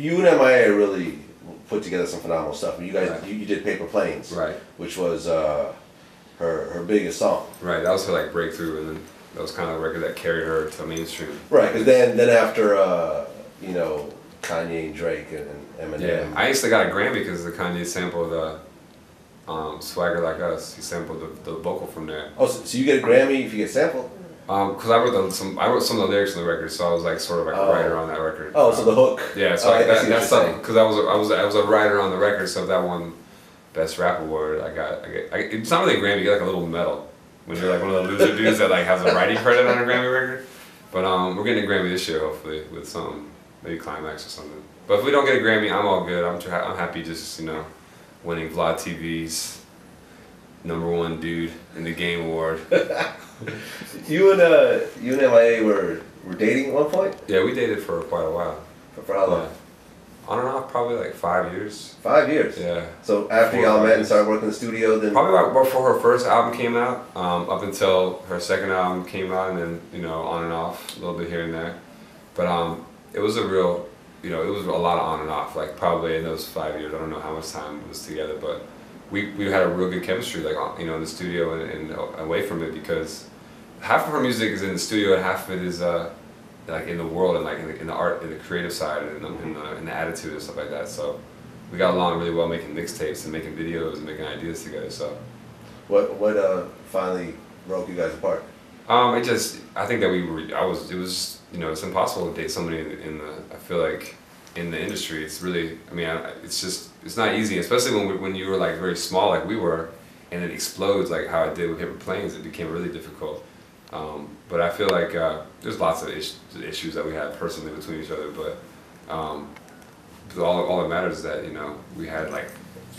you and MIA really put together some phenomenal stuff. You guys, Right. you, you did Paper Planes, Right. which was uh, her her biggest song. Right, that was her like breakthrough, and then that was kind of the record that carried her to mainstream. Right, because then then after uh, you know Kanye and Drake and, and Eminem. Yeah, I actually got a Grammy because the Kanye sampled the um, "Swagger Like Us." He sampled the, the vocal from there. oh, so, so you get a Grammy if you get sampled? Um, cause I wrote the, some, I wrote some of the lyrics on the record, so I was like sort of like Oh. a writer on that record. Oh, so the hook. Yeah, so Oh, I- like I that, that's something because I was a, I was a, I was a writer on the record, so that won best rap award. I got, I get, I, it's not really a Grammy, you get like a little medal when you're like one of the loser dudes that like has a writing credit on a Grammy record. But um, we're getting a Grammy this year, hopefully, with some maybe climax or something. But if we don't get a Grammy, I'm all good. I'm try, I'm happy just you know winning Vlad TV's number one dude in the game award. You and uh, you and MIA were were dating at one point. yeah, we dated for quite a while. For, for how long? Yeah. On and off, probably like five years. Five years. Yeah. So after Four y'all met and started working in the studio, then Probably about before her first album came out, um, up until her second album came out, and then you know on and off a little bit here and there. But um, it was a real, you know, it was a lot of on and off. Like probably in those five years, I don't know how much time was together, but we, we had a real good chemistry, like you know, in the studio and, and away from it because half of her music is in the studio and half of it is uh, like in the world and like in the, in the art, in the creative side, and in the, in the in the attitude and stuff like that. So we got along really well making mixtapes and making videos and making ideas together. So. what what uh finally broke you guys apart? Um, it just, I think that we were, I was, it was, you know, it's impossible to date somebody in, in the, I feel like in the industry, it's really, I mean, I, it's just, it's not easy, especially when we, when you were like very small like we were, and it explodes like how it did with Paper Planes, it became really difficult. Um, but I feel like uh, there's lots of is- issues that we had personally between each other, but um, all, all that matters is that, you know, we had like,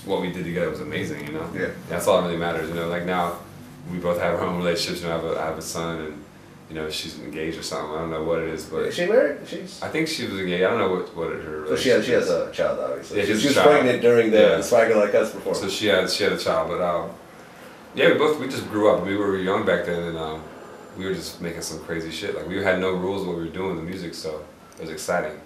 what we did together was amazing, you know? Yeah. That's all that really matters, you know, like now, we both have our own relationships, you know, I have a, I have a son and, you know, she's engaged or something, I don't know what it is, Is but she married? She's I think she was engaged, I don't know what, what her so she has she has a child obviously. Yeah, she she, has she a was child. pregnant during the, Yeah. the Swagger Like Us performance. So she had, she had a child, but, um, yeah, we both, we just grew up, we were young back then and, um, we were just making some crazy shit, like we had no rules when we were doing the music, so it was exciting.